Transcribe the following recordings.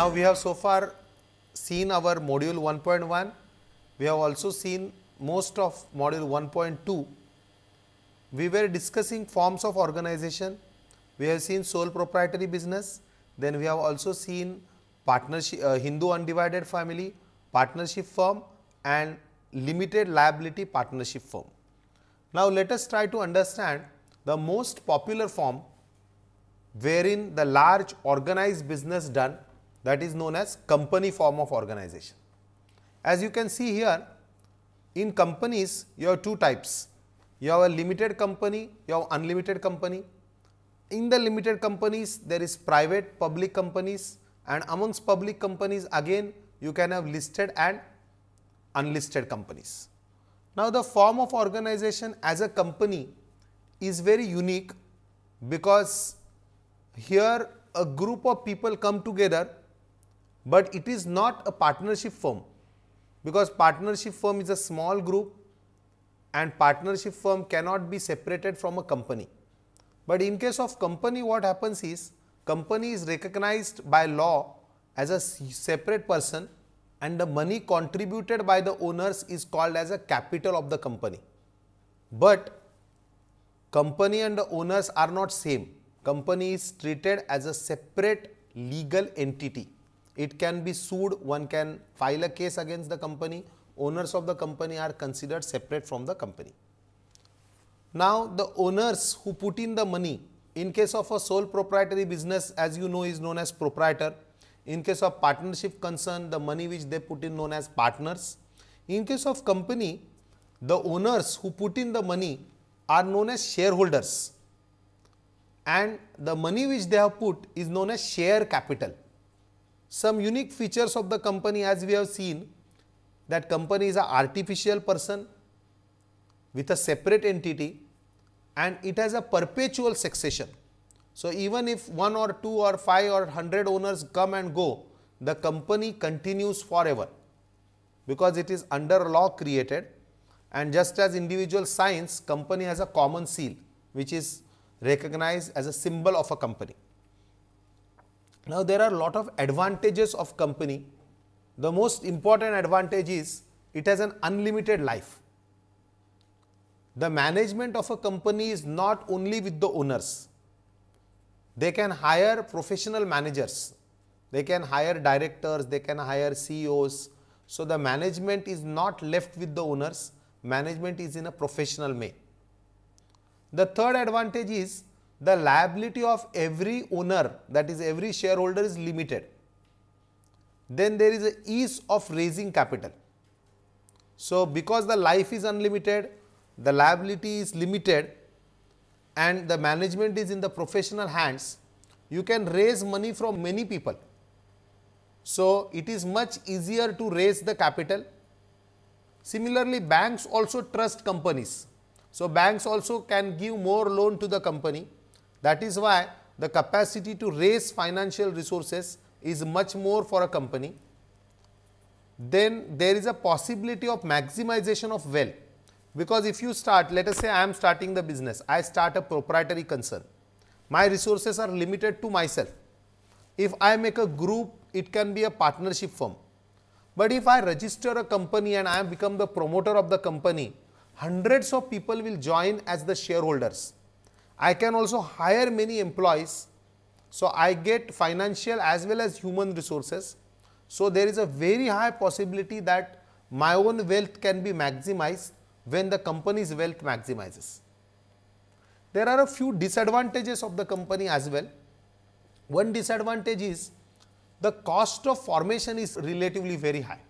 Now we have so far seen our module 1.1. We have also seen most of module 1.2. We were discussing forms of organization. We have seen sole proprietary business. Then we have also seen partnership, uh, Hindu undivided family, partnership firm and limited liability partnership firm. Now let us try to understand the most popular form wherein the large organized business done that is known as company form of organization. As you can see here, in companies you have two types. You have a limited company, you have unlimited company. In the limited companies, there is private public companies and amongst public companies again you can have listed and unlisted companies. Now, the form of organization as a company is very unique because here a group of people come together, but it is not a partnership firm because partnership firm is a small group and partnership firm cannot be separated from a company. But in case of company what happens is company is recognized by law as a separate person and the money contributed by the owners is called as a capital of the company. But company and the owners are not same. Company is treated as a separate legal entity. It can be sued, one can file a case against the company, owners of the company are considered separate from the company. Now, the owners who put in the money in case of a sole proprietary business as you know is known as proprietor in case of partnership concern, the money which they put in known as partners. In case of company, the owners who put in the money are known as shareholders and the money which they have put is known as share capital. Some unique features of the company as we have seen that company is a artificial person with a separate entity and it has a perpetual succession. So, even if one or two or five or hundred owners come and go, the company continues forever because it is under law created and just as individual signs, company has a common seal which is recognized as a symbol of a company. Now, there are a lot of advantages of company. The most important advantage is it has an unlimited life. The management of a company is not only with the owners, they can hire professional managers, they can hire directors, they can hire CEOs. So, the management is not left with the owners, management is in a professional way. The third advantage is the liability of every owner that is every shareholder is limited. Then there is a ease of raising capital. So, because the life is unlimited, the liability is limited, and the management is in the professional hands, you can raise money from many people. So, it is much easier to raise the capital. Similarly, banks also trust companies. So, banks also can give more loan to the company. That is why the capacity to raise financial resources is much more for a company. Then there is a possibility of maximization of wealth because if you start, let us say I am starting the business, I start a proprietary concern. My resources are limited to myself. If I make a group, it can be a partnership firm. But if I register a company and I become the promoter of the company, hundreds of people will join as the shareholders. I can also hire many employees. So, I get financial as well as human resources. So, there is a very high possibility that my own wealth can be maximized when the company's wealth maximizes. There are a few disadvantages of the company as well. One disadvantage is the cost of formation is relatively very high.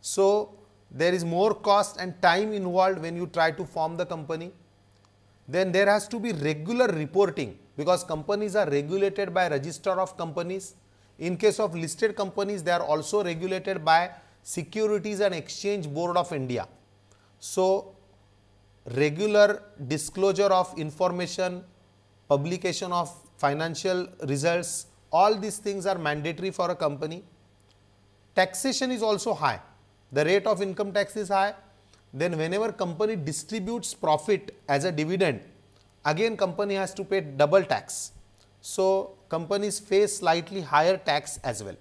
So, there is more cost and time involved when you try to form the company. Then there has to be regular reporting because companies are regulated by registrar of companies. In case of listed companies, they are also regulated by Securities and Exchange Board of India. So, regular disclosure of information, publication of financial results, all these things are mandatory for a company. Taxation is also high. The rate of income tax is high. Then whenever company distributes profit as a dividend, again company has to pay double tax. So, companies face slightly higher tax as well.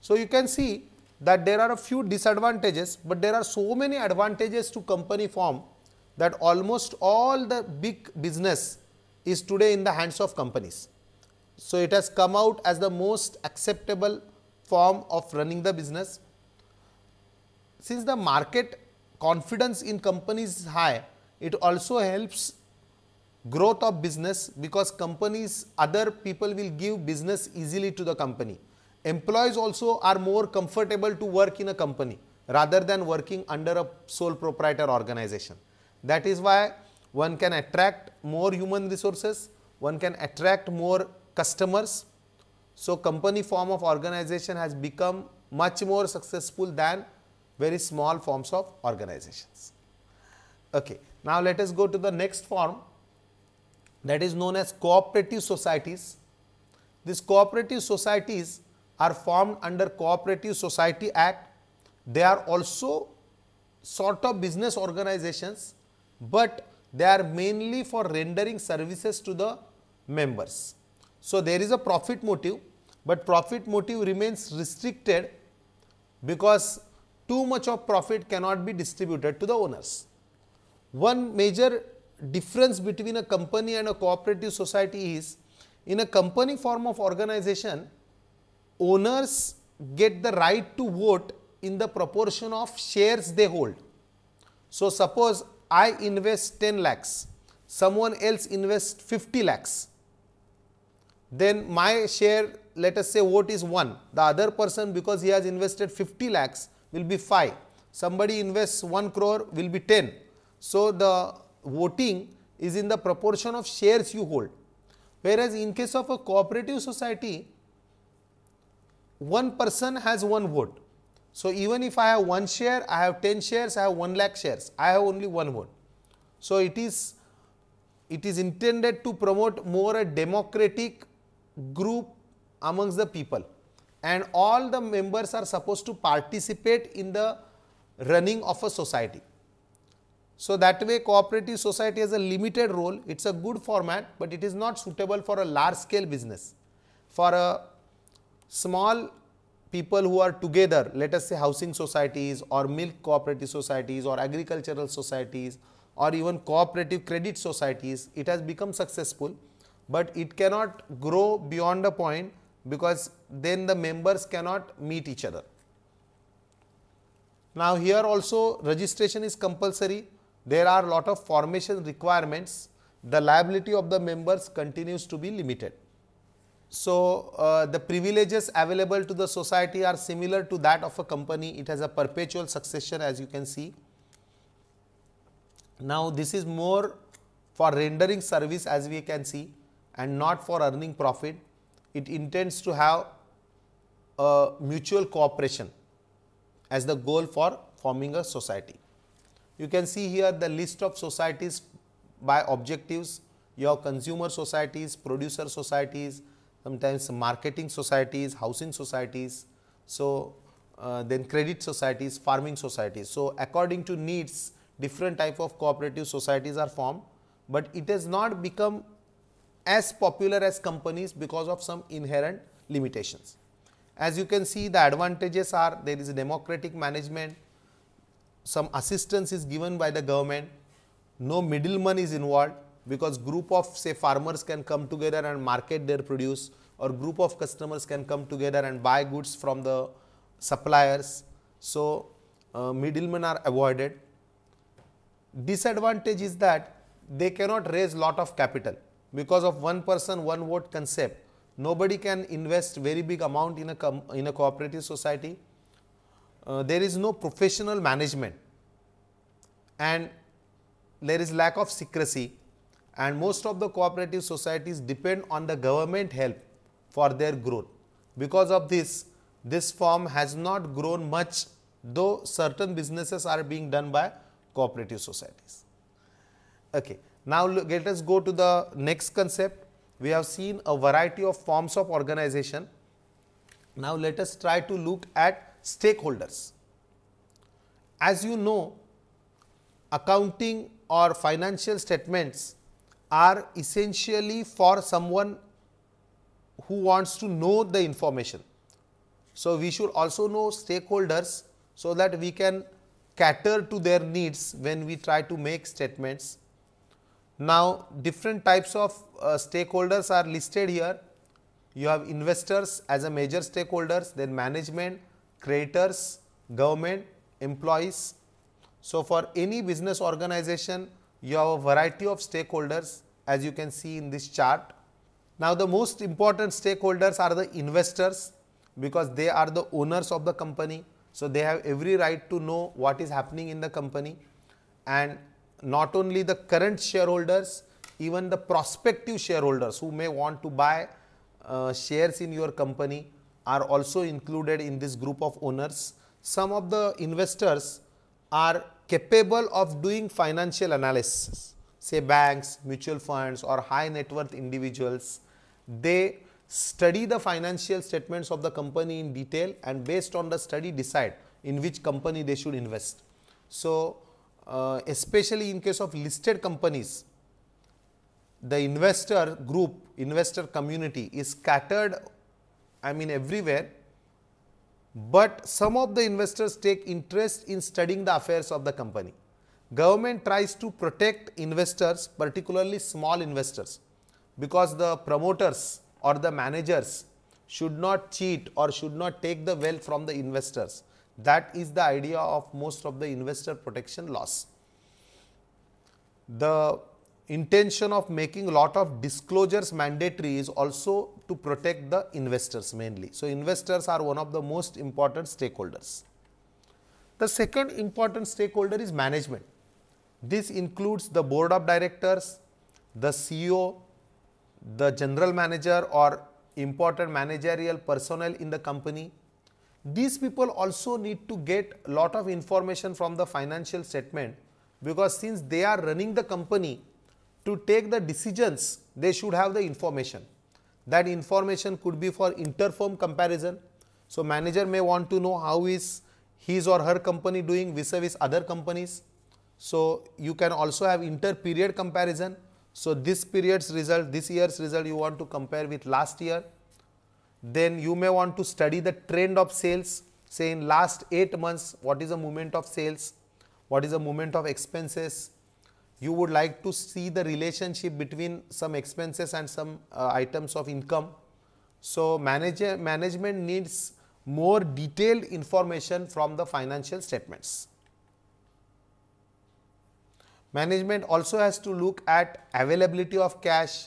So, you can see that there are a few disadvantages, but there are so many advantages to company form that almost all the big business is today in the hands of companies. So, it has come out as the most acceptable form of running the business. Since the market confidence in companies is high, it also helps growth of business because companies other people will give business easily to the company. Employees also are more comfortable to work in a company rather than working under a sole proprietor organization. That is why one can attract more human resources, one can attract more customers. So, company form of organization has become much more successful than very small forms of organizations. Okay. Now, let us go to the next form that is known as cooperative societies. These cooperative societies are formed under Cooperative Society Act. They are also sort of business organizations, but they are mainly for rendering services to the members. So, there is a profit motive, but profit motive remains restricted because too much of profit cannot be distributed to the owners. One major difference between a company and a cooperative society is in a company form of organization, owners get the right to vote in the proportion of shares they hold. So, suppose I invest 10 lakhs, someone else invests 50 lakhs, then my share let us say vote is 1, the other person because he has invested 50 lakhs will be 5, somebody invests 1 crore will be 10. So, the voting is in the proportion of shares you hold. Whereas, in case of a cooperative society, one person has one vote. So, even if I have one share, I have 10 shares, I have 1 lakh shares, I have only one vote. So, it is it is intended to promote more a democratic group amongst the people and all the members are supposed to participate in the running of a society. So, that way cooperative society has a limited role, it is a good format, but it is not suitable for a large scale business. For a small people who are together, let us say housing societies or milk cooperative societies or agricultural societies or even cooperative credit societies, it has become successful, but it cannot grow beyond a point because then the members cannot meet each other. Now, here also registration is compulsory there are lot of formation requirements, the liability of the members continues to be limited. So, uh, the privileges available to the society are similar to that of a company, it has a perpetual succession as you can see. Now, this is more for rendering service as we can see and not for earning profit. It intends to have a mutual cooperation as the goal for forming a society. You can see here the list of societies by objectives. You have consumer societies, producer societies, sometimes marketing societies, housing societies. So, uh, then credit societies, farming societies. So, according to needs different type of cooperative societies are formed, but it has not become as popular as companies because of some inherent limitations. As you can see the advantages are there is democratic management, some assistance is given by the government, no middleman is involved because group of say farmers can come together and market their produce or group of customers can come together and buy goods from the suppliers. So, uh, middlemen are avoided. Disadvantage is that they cannot raise lot of capital because of one person one vote concept. Nobody can invest very big amount in a, in a cooperative society uh, there is no professional management and there is lack of secrecy and most of the cooperative societies depend on the government help for their growth. Because of this, this form has not grown much though certain businesses are being done by cooperative societies. Okay. Now, let us go to the next concept. We have seen a variety of forms of organization. Now, let us try to look at stakeholders. As you know, accounting or financial statements are essentially for someone who wants to know the information. So, we should also know stakeholders so that we can cater to their needs when we try to make statements. Now, different types of uh, stakeholders are listed here. You have investors as a major stakeholders, then management, creditors, government, employees. So, for any business organization, you have a variety of stakeholders as you can see in this chart. Now, the most important stakeholders are the investors because they are the owners of the company. So, they have every right to know what is happening in the company and not only the current shareholders, even the prospective shareholders who may want to buy uh, shares in your company are also included in this group of owners. Some of the investors are capable of doing financial analysis, say banks, mutual funds or high net worth individuals. They study the financial statements of the company in detail and based on the study decide in which company they should invest. So, uh, especially in case of listed companies, the investor group, investor community is scattered I mean everywhere, but some of the investors take interest in studying the affairs of the company. Government tries to protect investors, particularly small investors, because the promoters or the managers should not cheat or should not take the wealth from the investors. That is the idea of most of the investor protection laws. The intention of making a lot of disclosures mandatory is also to protect the investors mainly. So, investors are one of the most important stakeholders. The second important stakeholder is management. This includes the board of directors, the CEO, the general manager or important managerial personnel in the company. These people also need to get a lot of information from the financial statement because since they are running the company to take the decisions, they should have the information. That information could be for inter-firm comparison. So, manager may want to know how is his or her company doing vis-a-vis -vis other companies. So, you can also have inter-period comparison so, this period's result, this year's result you want to compare with last year. Then you may want to study the trend of sales, say in last 8 months, what is the movement of sales, what is the movement of expenses. You would like to see the relationship between some expenses and some uh, items of income. So, manager, management needs more detailed information from the financial statements. Management also has to look at availability of cash,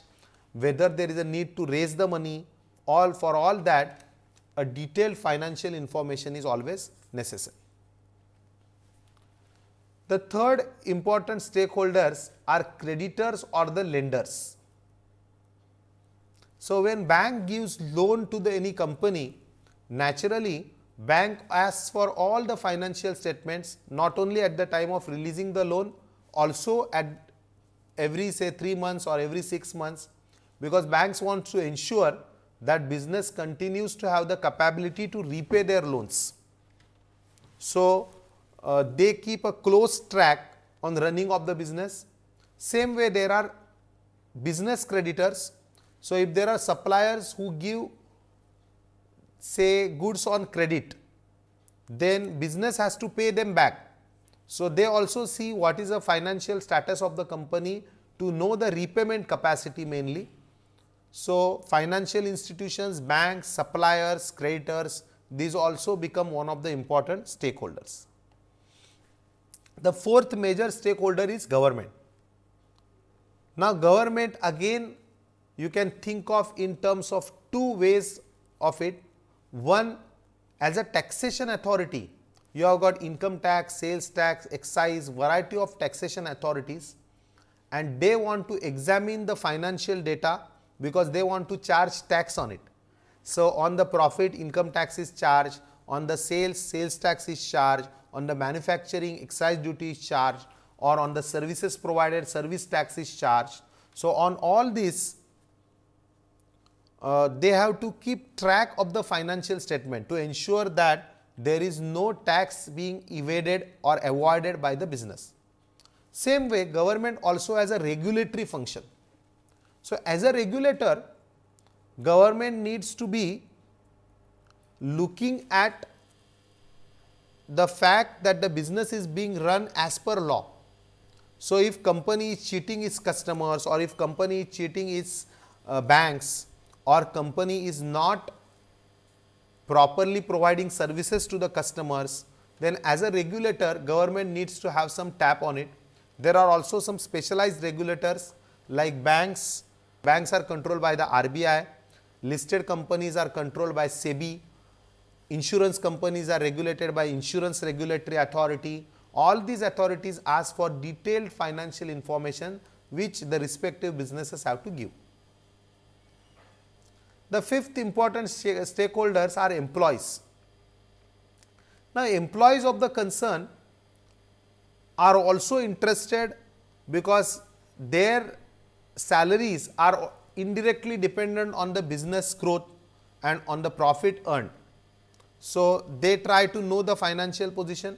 whether there is a need to raise the money, all for all that a detailed financial information is always necessary. The third important stakeholders are creditors or the lenders. So, when bank gives loan to the any company, naturally bank asks for all the financial statements not only at the time of releasing the loan, also at every say 3 months or every 6 months because banks want to ensure that business continues to have the capability to repay their loans. So, uh, they keep a close track on running of the business. Same way there are business creditors. So, if there are suppliers who give say goods on credit, then business has to pay them back so, they also see what is the financial status of the company to know the repayment capacity mainly. So, financial institutions, banks, suppliers, creditors, these also become one of the important stakeholders. The fourth major stakeholder is government. Now, government again you can think of in terms of two ways of it. One as a taxation authority, you have got income tax, sales tax, excise, variety of taxation authorities and they want to examine the financial data because they want to charge tax on it. So, on the profit income tax is charged, on the sales sales tax is charged, on the manufacturing excise duty is charged or on the services provided service tax is charged. So, on all this uh, they have to keep track of the financial statement to ensure that there is no tax being evaded or avoided by the business. Same way government also has a regulatory function. So, as a regulator government needs to be looking at the fact that the business is being run as per law. So, if company is cheating its customers or if company is cheating its uh, banks or company is not properly providing services to the customers, then as a regulator government needs to have some tap on it. There are also some specialized regulators like banks, banks are controlled by the RBI, listed companies are controlled by SEBI, insurance companies are regulated by insurance regulatory authority. All these authorities ask for detailed financial information which the respective businesses have to give. The fifth important stakeholders are employees. Now, employees of the concern are also interested because their salaries are indirectly dependent on the business growth and on the profit earned. So, they try to know the financial position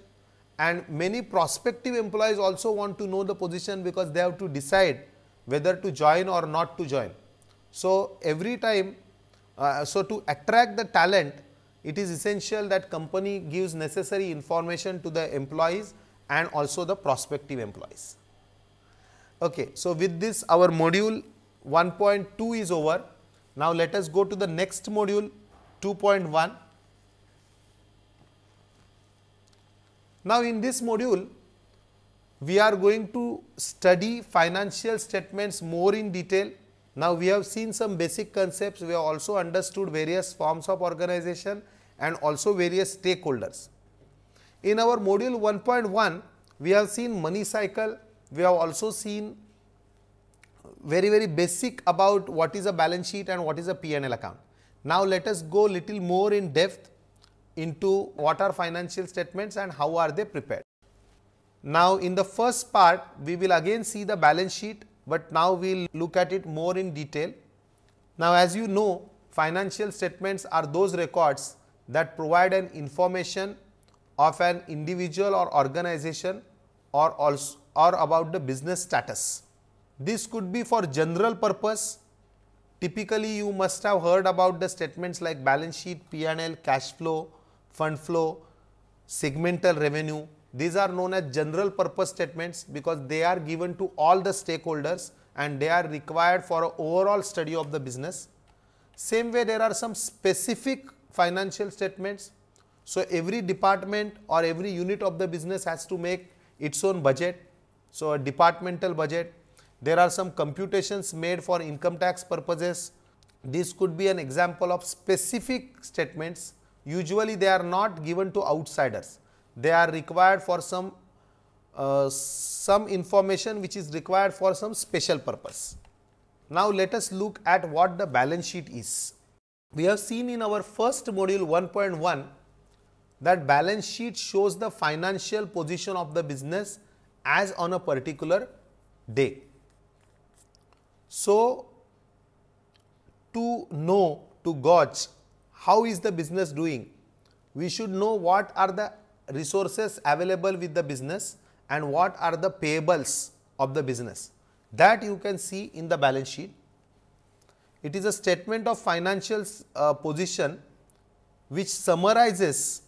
and many prospective employees also want to know the position because they have to decide whether to join or not to join. So, every time uh, so, to attract the talent, it is essential that company gives necessary information to the employees and also the prospective employees. Okay, so, with this our module 1.2 is over. Now, let us go to the next module 2.1. Now, in this module, we are going to study financial statements more in detail now, we have seen some basic concepts, we have also understood various forms of organization and also various stakeholders. In our module 1.1, we have seen money cycle, we have also seen very very basic about what is a balance sheet and what is a P&L account. Now, let us go little more in depth into what are financial statements and how are they prepared. Now, in the first part, we will again see the balance sheet but now we will look at it more in detail. Now, as you know financial statements are those records that provide an information of an individual or organization or also or about the business status. This could be for general purpose. Typically, you must have heard about the statements like balance sheet, P&L, cash flow, fund flow, segmental revenue, these are known as general purpose statements because they are given to all the stakeholders and they are required for an overall study of the business. Same way there are some specific financial statements. So, every department or every unit of the business has to make its own budget. So, a departmental budget. There are some computations made for income tax purposes. This could be an example of specific statements. Usually, they are not given to outsiders they are required for some uh, some information which is required for some special purpose. Now, let us look at what the balance sheet is. We have seen in our first module 1.1 that balance sheet shows the financial position of the business as on a particular day. So, to know to gauge how is the business doing, we should know what are the resources available with the business and what are the payables of the business that you can see in the balance sheet. It is a statement of financial uh, position which summarizes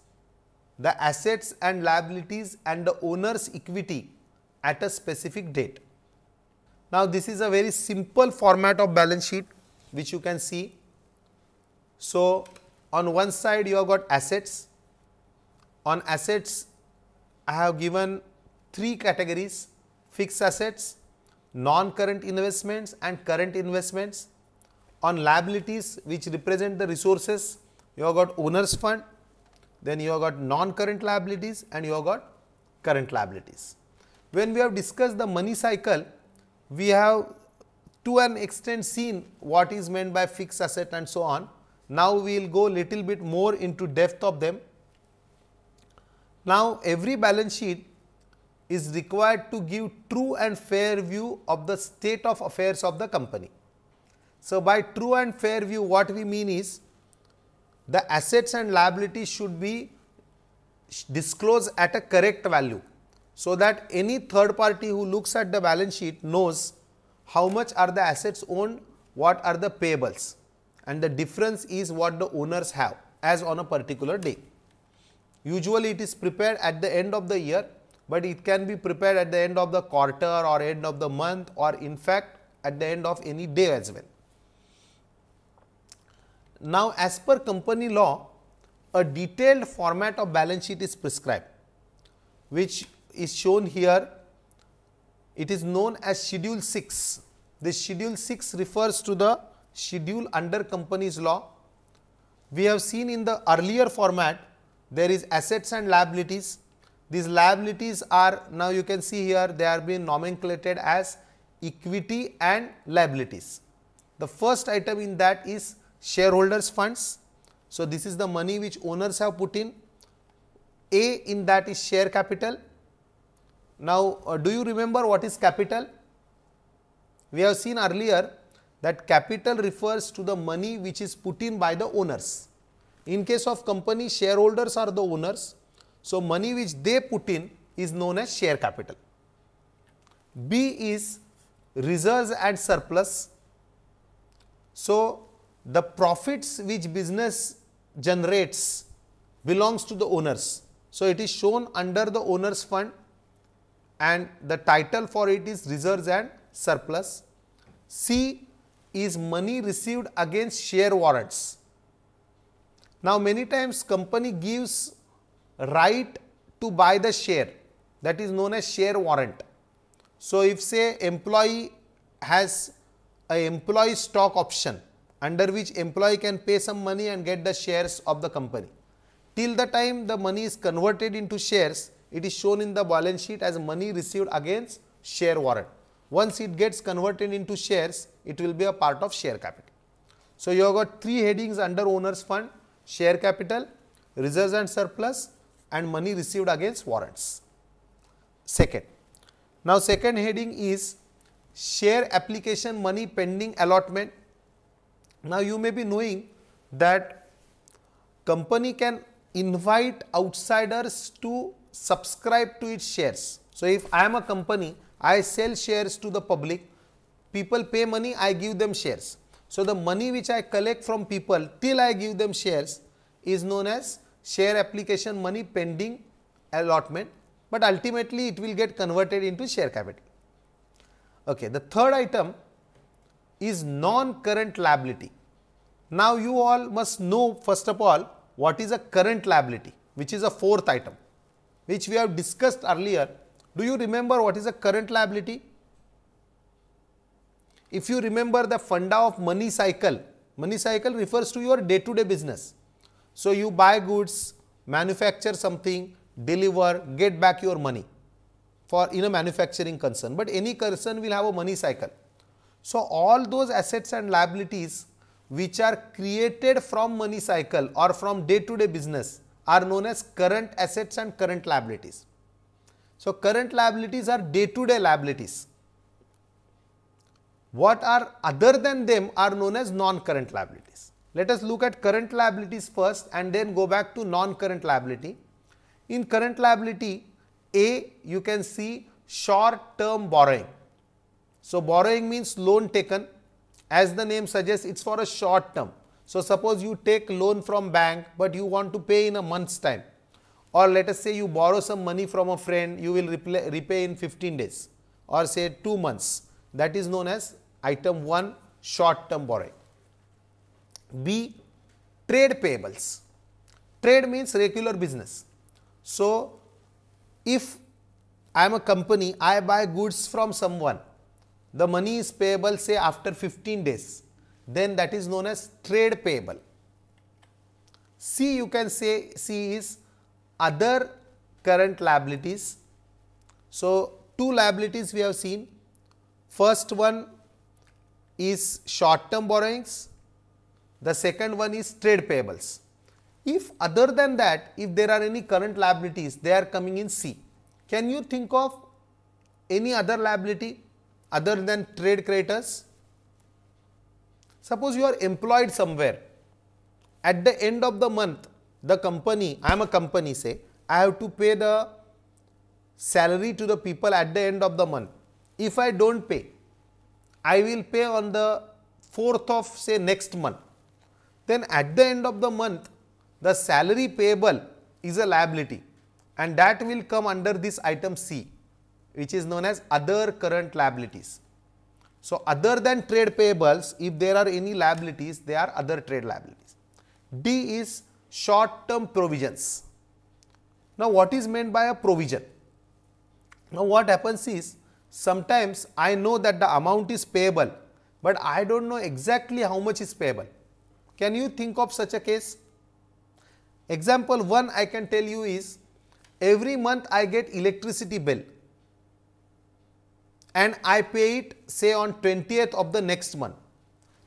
the assets and liabilities and the owner's equity at a specific date. Now, this is a very simple format of balance sheet which you can see. So, on one side you have got assets on assets, I have given three categories fixed assets, non-current investments and current investments. On liabilities which represent the resources, you have got owner's fund, then you have got non-current liabilities and you have got current liabilities. When we have discussed the money cycle, we have to an extent seen what is meant by fixed asset and so on. Now, we will go little bit more into depth of them now, every balance sheet is required to give true and fair view of the state of affairs of the company. So, by true and fair view what we mean is the assets and liabilities should be disclosed at a correct value. So, that any third party who looks at the balance sheet knows how much are the assets owned, what are the payables and the difference is what the owners have as on a particular day. Usually it is prepared at the end of the year, but it can be prepared at the end of the quarter or end of the month or in fact at the end of any day as well. Now, as per company law, a detailed format of balance sheet is prescribed, which is shown here. It is known as Schedule 6. This Schedule 6 refers to the schedule under company's law. We have seen in the earlier format, there is assets and liabilities. These liabilities are now you can see here they are being nomenclated as equity and liabilities. The first item in that is shareholders funds. So, this is the money which owners have put in. A in that is share capital. Now, uh, do you remember what is capital? We have seen earlier that capital refers to the money which is put in by the owners. In case of company, shareholders are the owners. So, money which they put in is known as share capital. B is reserves and surplus. So, the profits which business generates belongs to the owners. So, it is shown under the owners fund and the title for it is reserves and surplus. C is money received against share warrants. Now, many times company gives right to buy the share that is known as share warrant. So, if say employee has a employee stock option under which employee can pay some money and get the shares of the company. Till the time the money is converted into shares, it is shown in the balance sheet as money received against share warrant. Once it gets converted into shares, it will be a part of share capital. So, you have got three headings under owners fund, share capital, reserves and surplus and money received against warrants. Second. Now, second heading is share application money pending allotment now, you may be knowing that company can invite outsiders to subscribe to its shares. So, if I am a company, I sell shares to the public, people pay money, I give them shares. So, the money which I collect from people till I give them shares is known as share application money pending allotment, but ultimately it will get converted into share capital. Okay. The third item is non-current liability. Now, you all must know first of all what is a current liability which is a fourth item which we have discussed earlier. Do you remember what is a current liability? If you remember the funda of money cycle, money cycle refers to your day to day business. So, you buy goods, manufacture something, deliver, get back your money for in a manufacturing concern, but any concern will have a money cycle. So, all those assets and liabilities which are created from money cycle or from day to day business are known as current assets and current liabilities. So, current liabilities are day to day liabilities. What are other than them are known as non-current liabilities. Let us look at current liabilities first and then go back to non-current liability. In current liability, A you can see short term borrowing. So, borrowing means loan taken as the name suggests, it is for a short term. So, suppose you take loan from bank, but you want to pay in a month's time or let us say you borrow some money from a friend, you will repay in 15 days or say 2 months. That is known as item 1 short term borrowing. B trade payables. Trade means regular business. So, if I am a company, I buy goods from someone the money is payable say after 15 days, then that is known as trade payable. C you can say C is other current liabilities. So, two liabilities we have seen. First one is short term borrowings, the second one is trade payables. If other than that, if there are any current liabilities, they are coming in C. Can you think of any other liability? other than trade creditors? Suppose you are employed somewhere. At the end of the month, the company, I am a company say, I have to pay the salary to the people at the end of the month. If I do not pay, I will pay on the 4th of say next month. then at the end of the month the salary payable is a liability and that will come under this item C which is known as other current liabilities. So, other than trade payables if there are any liabilities they are other trade liabilities. D is short term provisions. Now, what is meant by a provision? Now, what happens is sometimes I know that the amount is payable, but I do not know exactly how much is payable. Can you think of such a case? Example 1 I can tell you is every month I get electricity bill and I pay it say on 20th of the next month.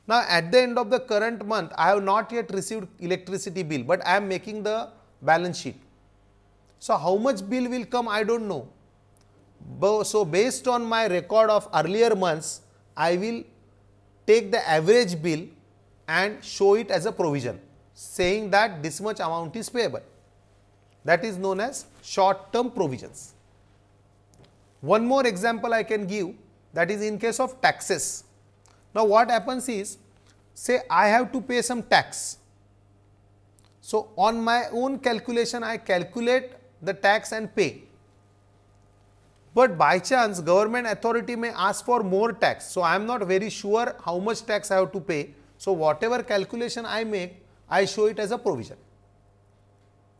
Now, at the end of the current month I have not yet received electricity bill, but I am making the balance sheet. So, how much bill will come I do not know. So, based on my record of earlier months I will take the average bill and show it as a provision saying that this much amount is payable that is known as short term provisions. One more example I can give that is in case of taxes. Now, what happens is say I have to pay some tax. So, on my own calculation I calculate the tax and pay. But by chance government authority may ask for more tax. So, I am not very sure how much tax I have to pay. So, whatever calculation I make I show it as a provision.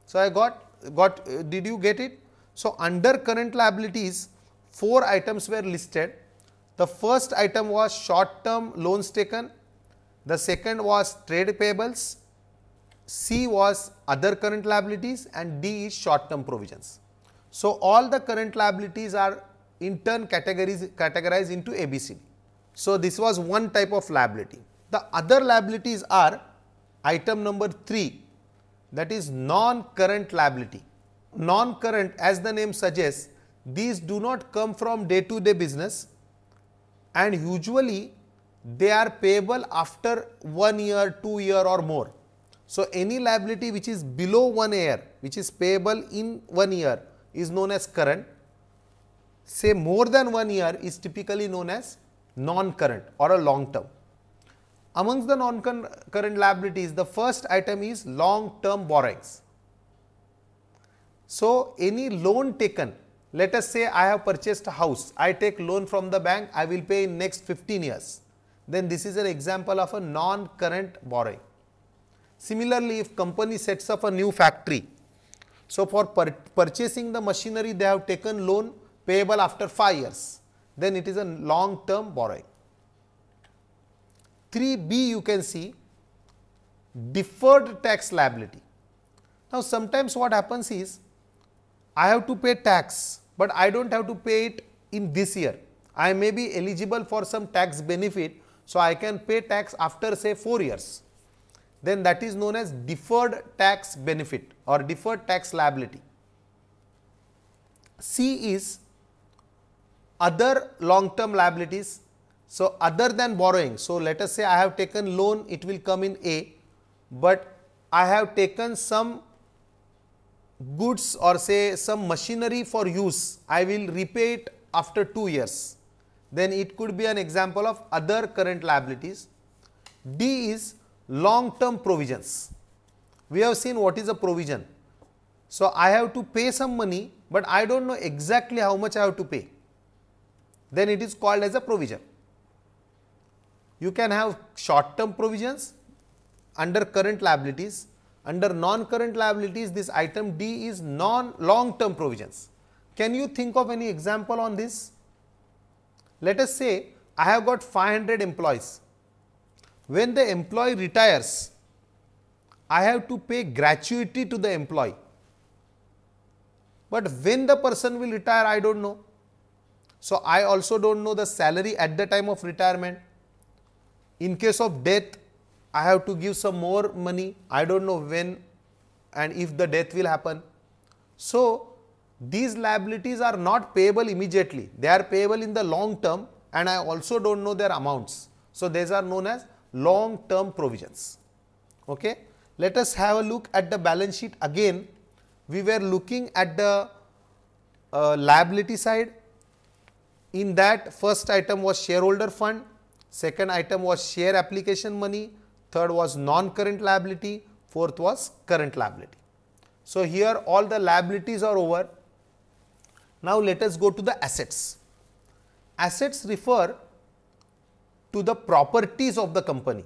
So, I got got uh, did you get it? So, under current liabilities four items were listed. The first item was short term loans taken, the second was trade payables, C was other current liabilities and D is short term provisions. So, all the current liabilities are in turn categories categorized into ABCD. So, this was one type of liability. The other liabilities are item number 3 that is non-current liability. Non-current as the name suggests these do not come from day to day business and usually they are payable after 1 year, 2 year or more. So, any liability which is below 1 year which is payable in 1 year is known as current. Say more than 1 year is typically known as non-current or a long term. Amongst the non-current liabilities, the first item is long-term borrowings. So, any loan taken, let us say I have purchased a house, I take loan from the bank, I will pay in next 15 years. Then this is an example of a non-current borrowing. Similarly, if company sets up a new factory, so for pur purchasing the machinery, they have taken loan payable after 5 years, then it is a long-term borrowing. 3b you can see deferred tax liability. Now, sometimes what happens is I have to pay tax, but I do not have to pay it in this year. I may be eligible for some tax benefit. So, I can pay tax after say 4 years. Then that is known as deferred tax benefit or deferred tax liability. C is other long term liabilities so, other than borrowing, so let us say I have taken loan, it will come in A, but I have taken some goods or say some machinery for use, I will repay it after 2 years. Then it could be an example of other current liabilities. D is long term provisions. We have seen what is a provision. So, I have to pay some money, but I do not know exactly how much I have to pay. Then it is called as a provision. You can have short term provisions under current liabilities. Under non-current liabilities, this item D is non long term provisions. Can you think of any example on this? Let us say I have got 500 employees. When the employee retires, I have to pay gratuity to the employee. But when the person will retire, I do not know. So, I also do not know the salary at the time of retirement. In case of death, I have to give some more money. I don't know when and if the death will happen. So, these liabilities are not payable immediately. They are payable in the long term and I also don't know their amounts. So, these are known as long term provisions. Okay. Let us have a look at the balance sheet again. We were looking at the uh, liability side. In that first item was shareholder fund, second item was share application money, third was non-current liability, fourth was current liability. So, here all the liabilities are over. Now, let us go to the assets. Assets refer to the properties of the company.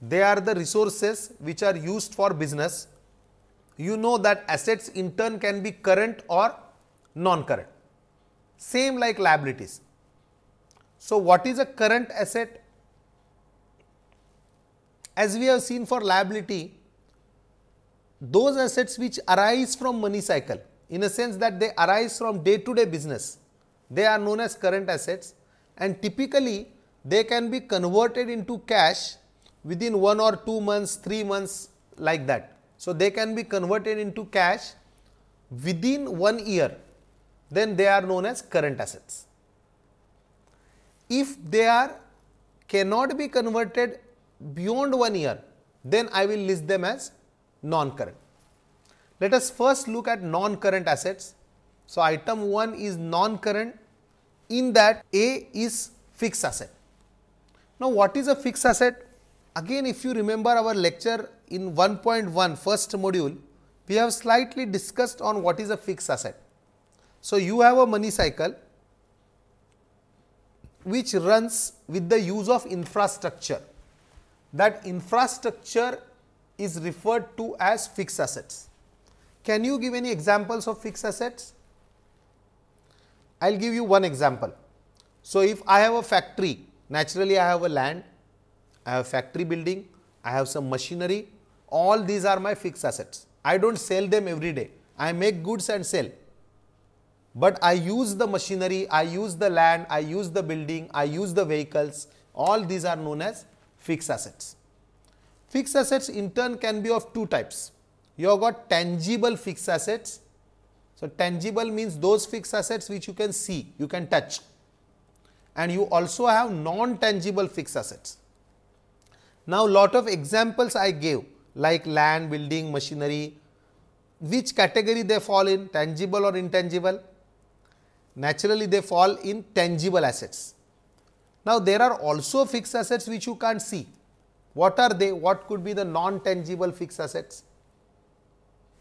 They are the resources which are used for business. You know that assets in turn can be current or non-current. Same like liabilities. So, what is a current asset? As we have seen for liability, those assets which arise from money cycle in a sense that they arise from day to day business, they are known as current assets and typically they can be converted into cash within 1 or 2 months, 3 months like that. So, they can be converted into cash within 1 year, then they are known as current assets. If they are cannot be converted beyond 1 year, then I will list them as non-current. Let us first look at non-current assets. So, item 1 is non-current in that A is fixed asset. Now, what is a fixed asset? Again if you remember our lecture in 1.1 first module, we have slightly discussed on what is a fixed asset. So, you have a money cycle which runs with the use of infrastructure. That infrastructure is referred to as fixed assets. Can you give any examples of fixed assets? I will give you one example. So, if I have a factory, naturally I have a land, I have factory building, I have some machinery, all these are my fixed assets. I do not sell them every day, I make goods and sell. But I use the machinery, I use the land, I use the building, I use the vehicles, all these are known as fixed assets. Fixed assets in turn can be of two types. You have got tangible fixed assets. So, tangible means those fixed assets which you can see, you can touch and you also have non-tangible fixed assets. Now, lot of examples I gave like land, building, machinery, which category they fall in tangible or intangible? Naturally, they fall in tangible assets. Now, there are also fixed assets which you can't see what are they? What could be the non-tangible fixed assets?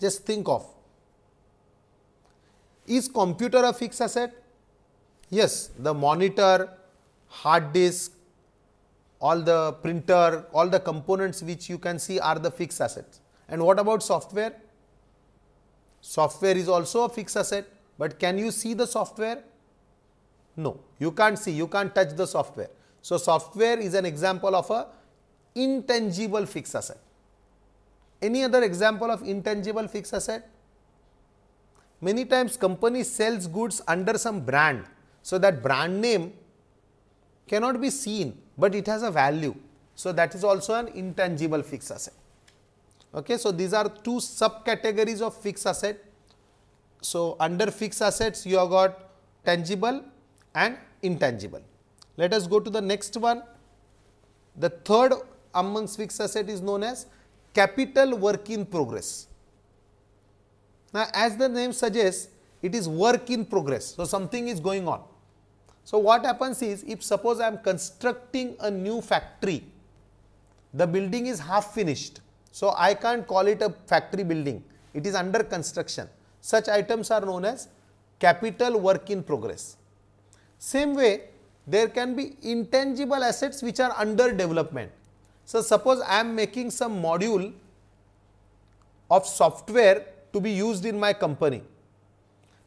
Just think of. Is computer a fixed asset? Yes, the monitor, hard disk, all the printer, all the components which you can see are the fixed assets. And what about software? Software is also a fixed asset, but can you see the software? No, you can't see, you can't touch the software. So, software is an example of a intangible fixed asset. Any other example of intangible fixed asset? Many times company sells goods under some brand. So, that brand name cannot be seen, but it has a value. So, that is also an intangible fixed asset. Okay, so, these are two subcategories of fixed asset. So, under fixed assets you have got tangible and intangible. Let us go to the next one. The third amongst fixed asset is known as capital work in progress. Now, as the name suggests, it is work in progress. So, something is going on. So, what happens is, if suppose I am constructing a new factory, the building is half finished. So, I can't call it a factory building, it is under construction. Such items are known as capital work in progress. Same way, there can be intangible assets which are under development. So, suppose I am making some module of software to be used in my company.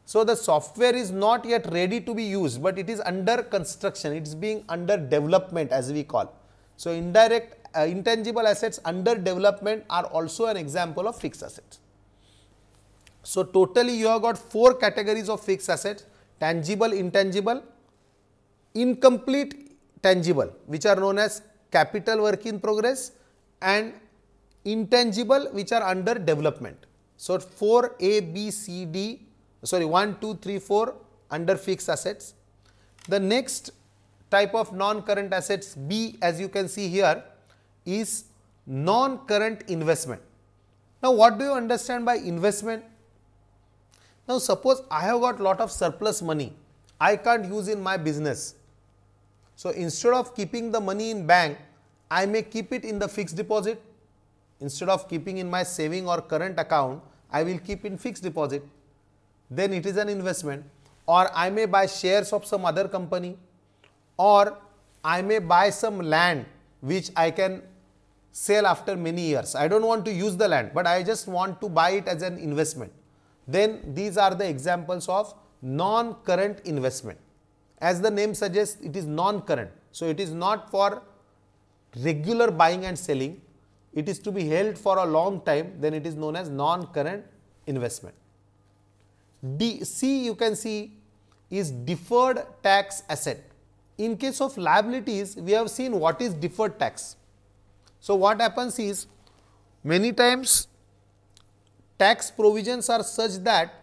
So, the software is not yet ready to be used, but it is under construction, it is being under development as we call. So, indirect uh, intangible assets under development are also an example of fixed assets. So, totally you have got four categories of fixed assets tangible, intangible, incomplete tangible which are known as capital work in progress and intangible which are under development. So, 4 A, B, C, D sorry 1, 2, 3, 4 under fixed assets. The next type of non-current assets B as you can see here is non-current investment. Now, what do you understand by investment? Now, suppose I have got a lot of surplus money, I can't use in my business so, instead of keeping the money in bank, I may keep it in the fixed deposit instead of keeping in my saving or current account, I will keep in fixed deposit. Then it is an investment or I may buy shares of some other company or I may buy some land which I can sell after many years. I do not want to use the land, but I just want to buy it as an investment. Then these are the examples of non-current investment. As the name suggests, it is non-current. So, it is not for regular buying and selling. It is to be held for a long time, then it is known as non-current investment. D, C you can see is deferred tax asset. In case of liabilities, we have seen what is deferred tax. So, what happens is many times tax provisions are such that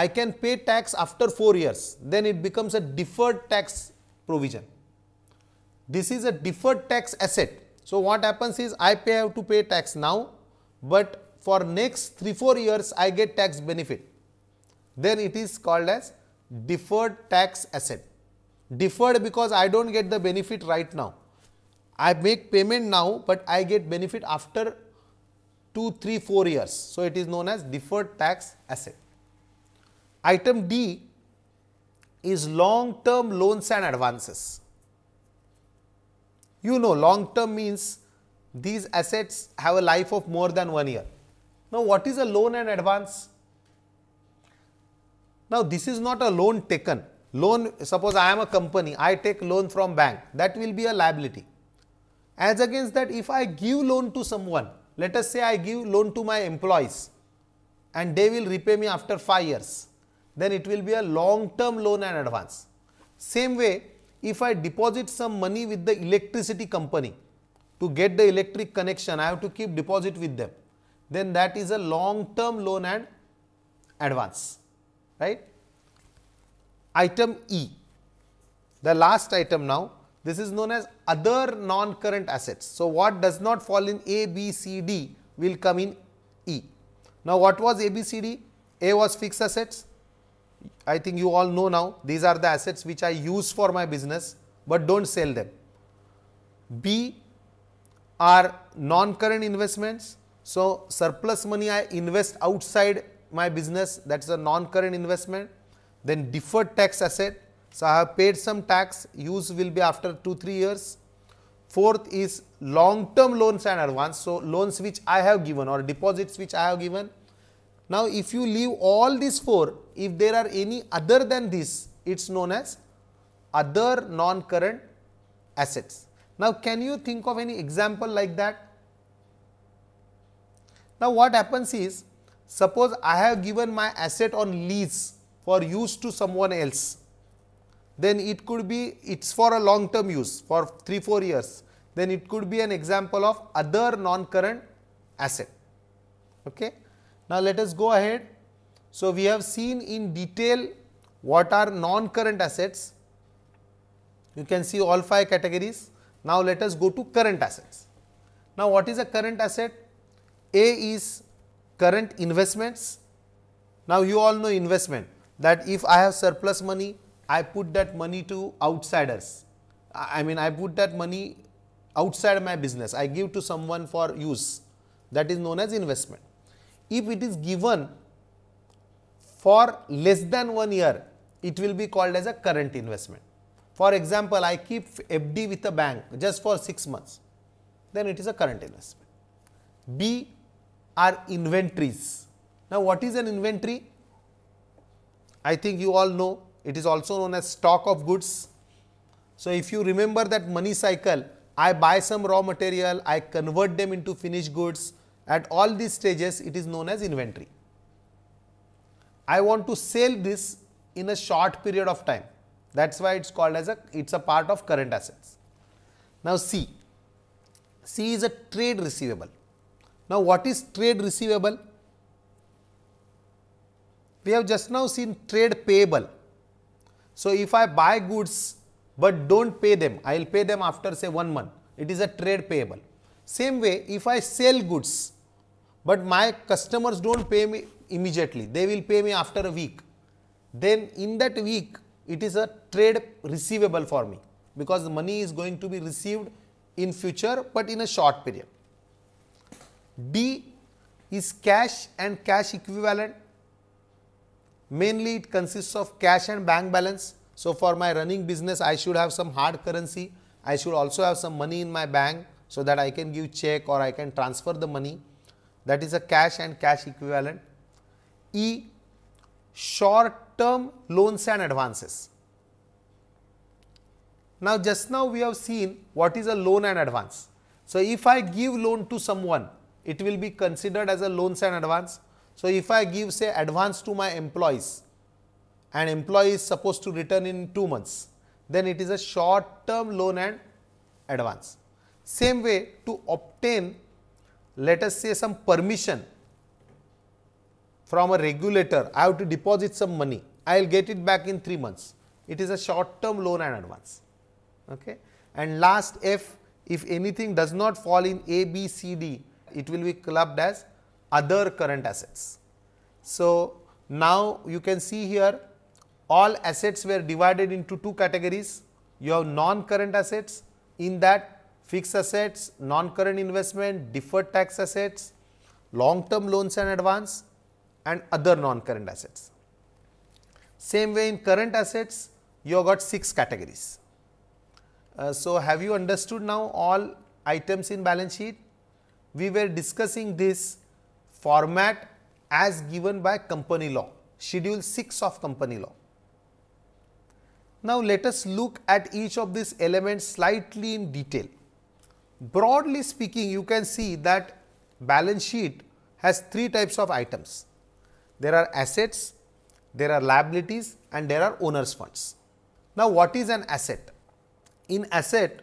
I can pay tax after 4 years, then it becomes a deferred tax provision. This is a deferred tax asset. So, what happens is I pay have to pay tax now, but for next 3 4 years I get tax benefit. Then it is called as deferred tax asset. Deferred because I do not get the benefit right now. I make payment now, but I get benefit after 2, 3, 4 years. So, it is known as deferred tax asset. Item D is long term loans and advances. You know long term means these assets have a life of more than one year. Now, what is a loan and advance? Now, this is not a loan taken. Loan, suppose I am a company, I take loan from bank, that will be a liability. As against that, if I give loan to someone, let us say I give loan to my employees and they will repay me after 5 years, then it will be a long term loan and advance. Same way, if I deposit some money with the electricity company to get the electric connection, I have to keep deposit with them, then that is a long term loan and advance right. Item E, the last item now, this is known as other non-current assets. So, what does not fall in A, B, C, D will come in E. Now, what was A, B, C, D? A was fixed assets. I think you all know now these are the assets which I use for my business, but do not sell them. B are non-current investments. So, surplus money I invest outside my business that is a non-current investment. Then deferred tax asset. So, I have paid some tax use will be after 2-3 years. Fourth is long term loans and advance. So, loans which I have given or deposits which I have given. Now, if you leave all these 4, if there are any other than this, it is known as other non-current assets. Now, can you think of any example like that? Now, what happens is Suppose I have given my asset on lease for use to someone else, then it could be it is for a long term use for 3 4 years, then it could be an example of other non current asset. Okay. Now, let us go ahead. So, we have seen in detail what are non current assets. You can see all 5 categories. Now, let us go to current assets. Now, what is a current asset? A is current investments. Now, you all know investment that if I have surplus money, I put that money to outsiders. I mean, I put that money outside my business, I give to someone for use that is known as investment. If it is given for less than one year, it will be called as a current investment. For example, I keep FD with a bank just for 6 months, then it is a current investment. B are inventories. Now, what is an inventory? I think you all know it is also known as stock of goods. So, if you remember that money cycle, I buy some raw material, I convert them into finished goods. At all these stages, it is known as inventory. I want to sell this in a short period of time. That is why it is called as a, it is a part of current assets. Now, C, C is a trade receivable. Now, what is trade receivable? We have just now seen trade payable. So, if I buy goods, but do not pay them, I will pay them after say 1 month, it is a trade payable. Same way, if I sell goods, but my customers do not pay me immediately, they will pay me after a week, then in that week, it is a trade receivable for me, because the money is going to be received in future, but in a short period. D is cash and cash equivalent. Mainly it consists of cash and bank balance. So, for my running business, I should have some hard currency. I should also have some money in my bank so that I can give check or I can transfer the money. That is a cash and cash equivalent. E, short term loans and advances. Now, just now we have seen what is a loan and advance. So, if I give loan to someone, it will be considered as a loans and advance. So, if I give say advance to my employees and employee is supposed to return in 2 months, then it is a short term loan and advance. Same way to obtain let us say some permission from a regulator, I have to deposit some money, I will get it back in 3 months. It is a short term loan and advance. Okay. And last F, if anything does not fall in A, B, C, D, it will be clubbed as other current assets. So, now you can see here all assets were divided into two categories. You have non-current assets, in that fixed assets, non-current investment, deferred tax assets, long-term loans and advance and other non-current assets. Same way in current assets, you have got 6 categories. Uh, so, have you understood now all items in balance sheet? We were discussing this format as given by company law, schedule 6 of company law. Now, let us look at each of these elements slightly in detail. Broadly speaking, you can see that balance sheet has three types of items. There are assets, there are liabilities and there are owners funds. Now, what is an asset? In asset,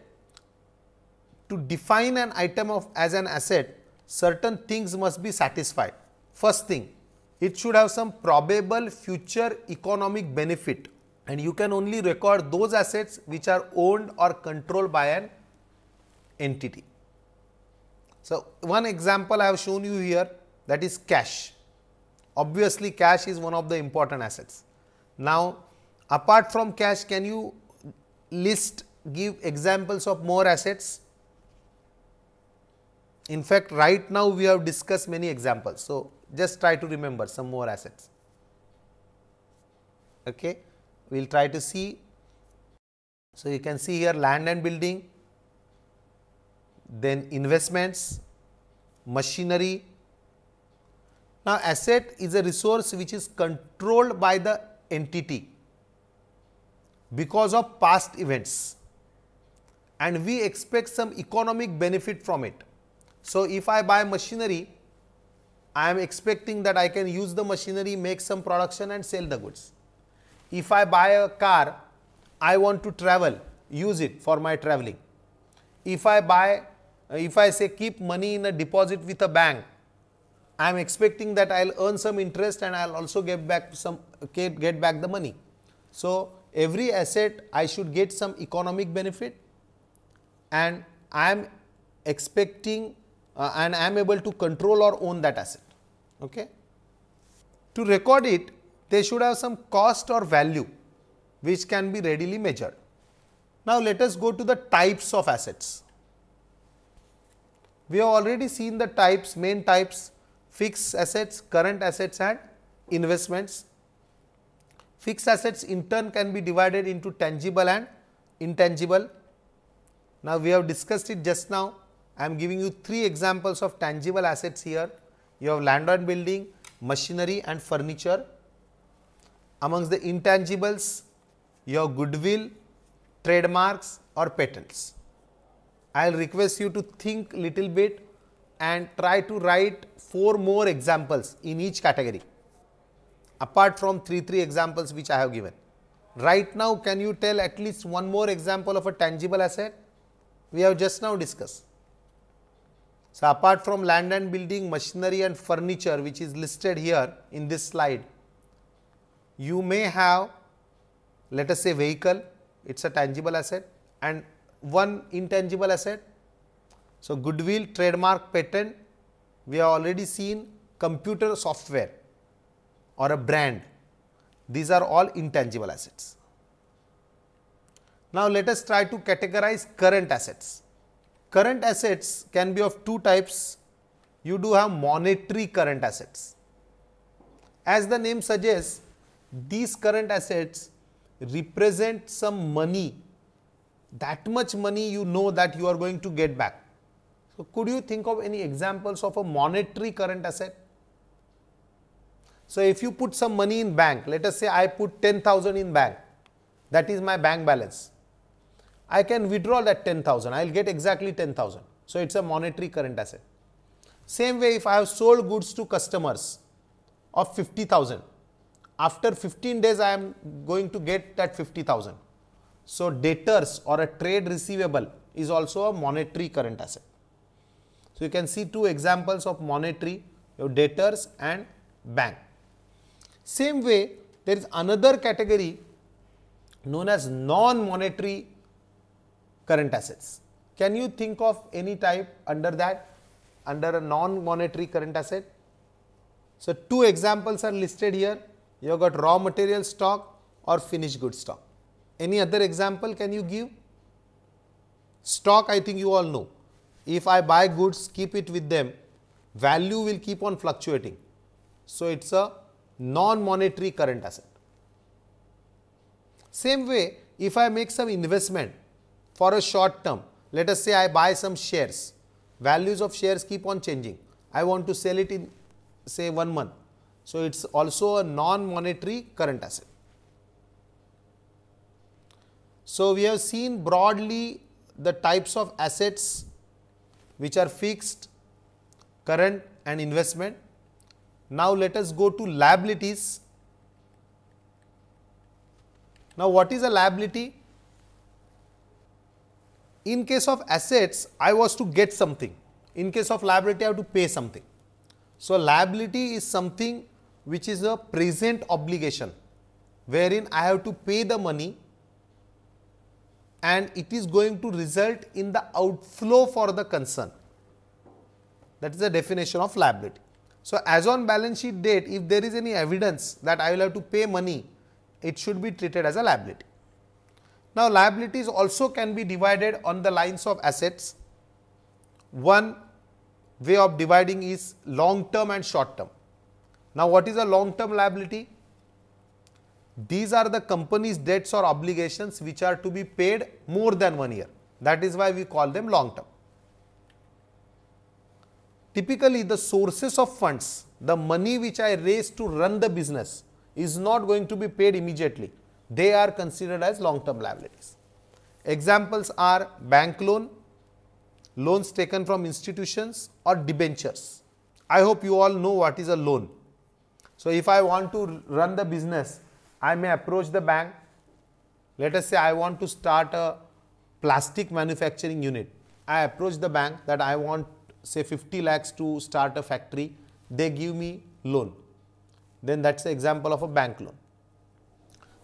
to define an item of as an asset, certain things must be satisfied. First thing, it should have some probable future economic benefit and you can only record those assets which are owned or controlled by an entity. So, one example I have shown you here that is cash. Obviously, cash is one of the important assets. Now, apart from cash, can you list give examples of more assets? In fact, right now we have discussed many examples. So, just try to remember some more assets. Okay. We will try to see. So, you can see here land and building, then investments, machinery. Now, asset is a resource which is controlled by the entity because of past events and we expect some economic benefit from it. So, if I buy machinery, I am expecting that I can use the machinery, make some production and sell the goods. If I buy a car, I want to travel, use it for my traveling. If I buy, if I say keep money in a deposit with a bank, I am expecting that I will earn some interest and I will also get back some get back the money. So, every asset I should get some economic benefit and I am expecting uh, and I am able to control or own that asset. Okay. To record it, they should have some cost or value which can be readily measured. Now, let us go to the types of assets. We have already seen the types, main types fixed assets, current assets and investments. Fixed assets in turn can be divided into tangible and intangible. Now, we have discussed it just now. I am giving you three examples of tangible assets here. You have land and building, machinery and furniture amongst the intangibles, your goodwill, trademarks or patents. I will request you to think little bit and try to write 4 more examples in each category apart from 3 3 examples which I have given. Right now, can you tell at least one more example of a tangible asset? We have just now discussed. So, apart from land and building, machinery and furniture which is listed here in this slide, you may have let us say vehicle, it is a tangible asset and one intangible asset. So, goodwill, trademark, patent, we have already seen computer software or a brand. These are all intangible assets. Now, let us try to categorize current assets. current assets can be of two types. You do have monetary current assets. As the name suggests, these current assets represent some money, that much money you know that you are going to get back. So, could you think of any examples of a monetary current asset? So, if you put some money in bank, let us say I put 10,000 in bank, that is my bank balance. I can withdraw that 10,000, I will get exactly 10,000. So, it is a monetary current asset. Same way if I have sold goods to customers of 50,000, after 15 days I am going to get that 50,000. So, debtors or a trade receivable is also a monetary current asset. So, you can see two examples of monetary, your debtors and bank. Same way, there is another category known as non-monetary current assets. Can you think of any type under that, under a non-monetary current asset? So, two examples are listed here. You have got raw material stock or finished goods stock. Any other example can you give? Stock I think you all know. If I buy goods, keep it with them, value will keep on fluctuating. So, it is a non-monetary current asset. Same way, if I make some investment for a short term, let us say I buy some shares, values of shares keep on changing. I want to sell it in say one month. So, it is also a non-monetary current asset. So, we have seen broadly the types of assets which are fixed, current and investment now, let us go to liabilities. Now, what is a liability? In case of assets, I was to get something. In case of liability, I have to pay something. So, liability is something which is a present obligation, wherein I have to pay the money and it is going to result in the outflow for the concern. That is the definition of liability. So, as on balance sheet date, if there is any evidence that I will have to pay money, it should be treated as a liability. Now, liabilities also can be divided on the lines of assets. One way of dividing is long term and short term. Now, what is a long term liability? These are the company's debts or obligations which are to be paid more than one year. That is why we call them long term. Typically, the sources of funds, the money which I raise to run the business is not going to be paid immediately. They are considered as long term liabilities. Examples are bank loan, loans taken from institutions or debentures. I hope you all know what is a loan. So, if I want to run the business, I may approach the bank. Let us say I want to start a plastic manufacturing unit. I approach the bank that I want say 50 lakhs to start a factory, they give me loan. Then that's the example of a bank loan.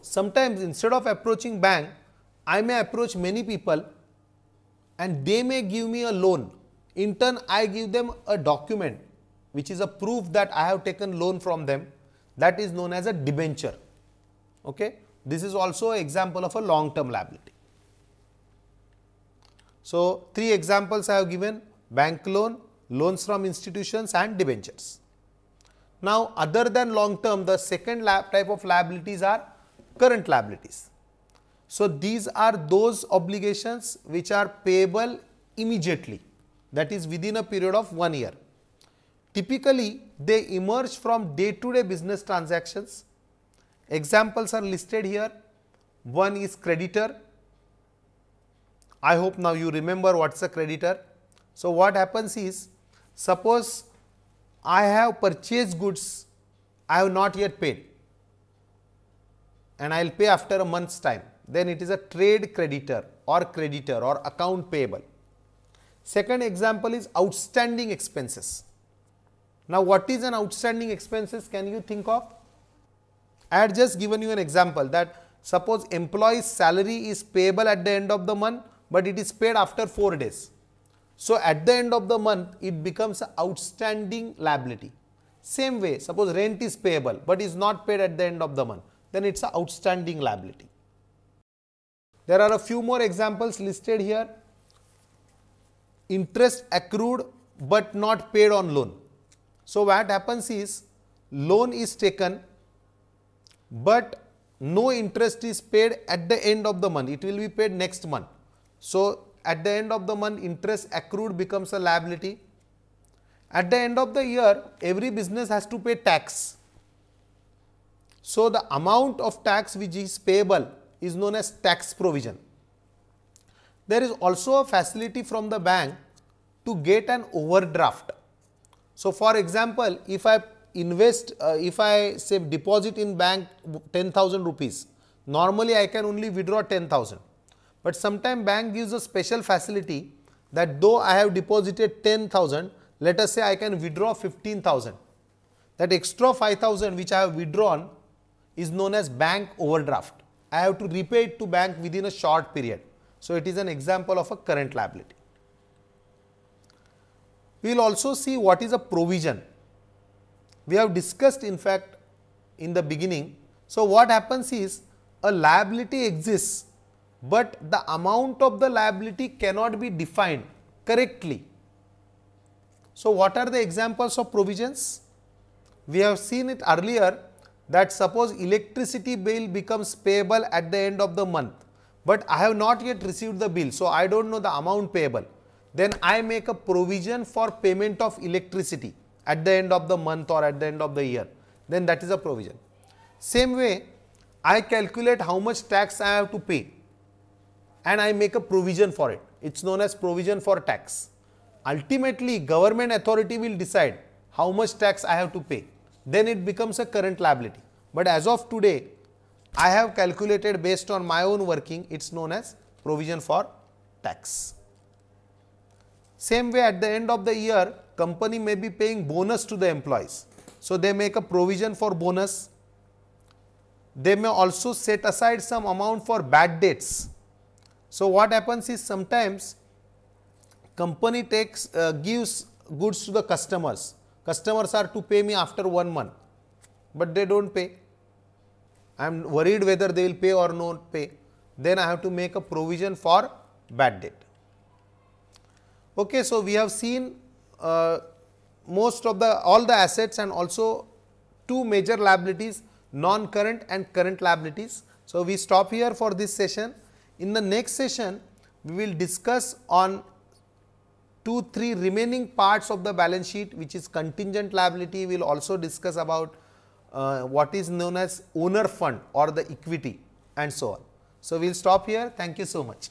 Sometimes instead of approaching bank, I may approach many people and they may give me a loan. In turn, I give them a document which is a proof that I have taken loan from them that is known as a debenture. Okay? This is also an example of a long term liability. So, three examples I have given bank loan, loans from institutions and debentures. Now, other than long term, the second type of liabilities are current liabilities. So, these are those obligations which are payable immediately that is within a period of one year. Typically, they emerge from day to day business transactions. Examples are listed here. One is creditor. I hope now you remember what is a creditor. So, what happens is suppose I have purchased goods I have not yet paid and I will pay after a month's time then it is a trade creditor or creditor or account payable. Second example is outstanding expenses. Now, what is an outstanding expenses can you think of? I had just given you an example that suppose employee's salary is payable at the end of the month, but it is paid after 4 days. So, at the end of the month it becomes an outstanding liability. Same way suppose rent is payable, but is not paid at the end of the month then it is a outstanding liability. There are a few more examples listed here. interest accrued but not paid on loan. So, what happens is loan is taken but no interest is paid at the end of the month, it will be paid next month. So, at the end of the month interest accrued becomes a liability. At the end of the year every business has to pay tax. So, the amount of tax which is payable is known as tax provision. There is also a facility from the bank to get an overdraft. So, for example, if I invest, uh, if I say deposit in bank 10,000 rupees, normally I can only withdraw 10,000. But sometime bank gives a special facility that though I have deposited 10,000, let us say I can withdraw 15,000. That extra 5,000 which I have withdrawn is known as bank overdraft. I have to repay it to bank within a short period. So, it is an example of a current liability. We will also see what is a provision. We have discussed in fact in the beginning. So, what happens is a liability exists, but the amount of the liability cannot be defined correctly. So, what are the examples of provisions? We have seen it earlier that suppose electricity bill becomes payable at the end of the month, but I have not yet received the bill. So, I do not know the amount payable. Then I make a provision for payment of electricity at the end of the month or at the end of the year. Then that is a provision. Same way, I calculate how much tax I have to pay and I make a provision for it. It is known as provision for tax. Ultimately, government authority will decide how much tax I have to pay then it becomes a current liability. But as of today, I have calculated based on my own working, it is known as provision for tax. Same way at the end of the year, company may be paying bonus to the employees. So, they make a provision for bonus. They may also set aside some amount for bad debts. So, what happens is sometimes company takes uh, gives goods to the customers customers are to pay me after one month, but they do not pay. I am worried whether they will pay or not pay. Then I have to make a provision for bad debt. Okay, so we have seen uh, most of the all the assets and also two major liabilities non-current and current liabilities. So, we stop here for this session. In the next session, we will discuss on two, three remaining parts of the balance sheet which is contingent liability. We will also discuss about uh, what is known as owner fund or the equity and so on. So, we will stop here. Thank you so much.